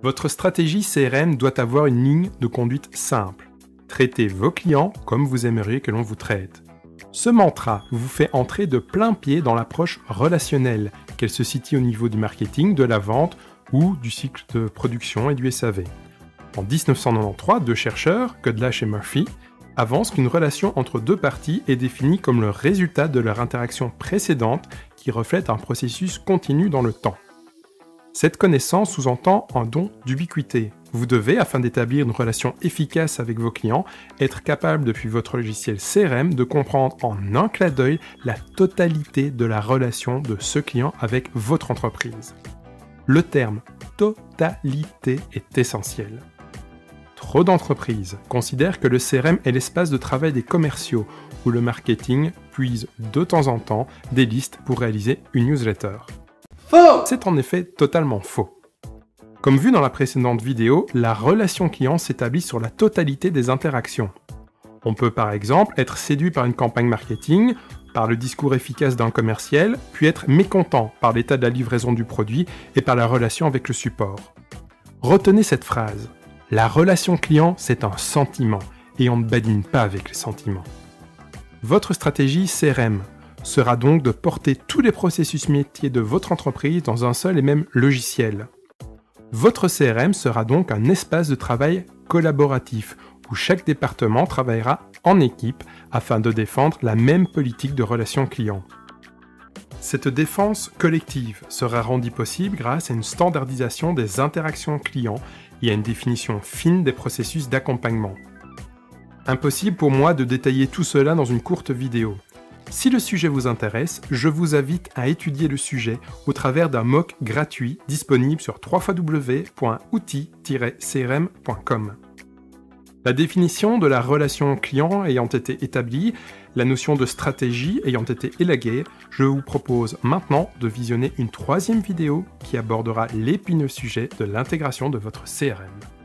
Votre stratégie CRM doit avoir une ligne de conduite simple. Traitez vos clients comme vous aimeriez que l'on vous traite. Ce mantra vous fait entrer de plein pied dans l'approche relationnelle, qu'elle se situe au niveau du marketing, de la vente ou du cycle de production et du SAV. En 1993, deux chercheurs, Kudlash et Murphy, avancent qu'une relation entre deux parties est définie comme le résultat de leur interaction précédente qui reflète un processus continu dans le temps. Cette connaissance sous-entend un don d'ubiquité. Vous devez, afin d'établir une relation efficace avec vos clients, être capable depuis votre logiciel CRM de comprendre en un clin d'œil la totalité de la relation de ce client avec votre entreprise. Le terme totalité est essentiel. Trop d'entreprises considèrent que le CRM est l'espace de travail des commerciaux où le marketing puise de temps en temps des listes pour réaliser une newsletter. C'est en effet totalement faux. Comme vu dans la précédente vidéo, la relation client s'établit sur la totalité des interactions. On peut par exemple être séduit par une campagne marketing, par le discours efficace d'un commercial, puis être mécontent par l'état de la livraison du produit et par la relation avec le support. Retenez cette phrase. La relation client, c'est un sentiment, et on ne badine pas avec les sentiments. Votre stratégie CRM, sera donc de porter tous les processus métiers de votre entreprise dans un seul et même logiciel. Votre CRM sera donc un espace de travail collaboratif où chaque département travaillera en équipe afin de défendre la même politique de relation client. Cette défense collective sera rendue possible grâce à une standardisation des interactions clients et à une définition fine des processus d'accompagnement. Impossible pour moi de détailler tout cela dans une courte vidéo. Si le sujet vous intéresse, je vous invite à étudier le sujet au travers d'un mock gratuit disponible sur www.outils-crm.com. La définition de la relation client ayant été établie, la notion de stratégie ayant été élaguée, je vous propose maintenant de visionner une troisième vidéo qui abordera l'épineux sujet de l'intégration de votre CRM.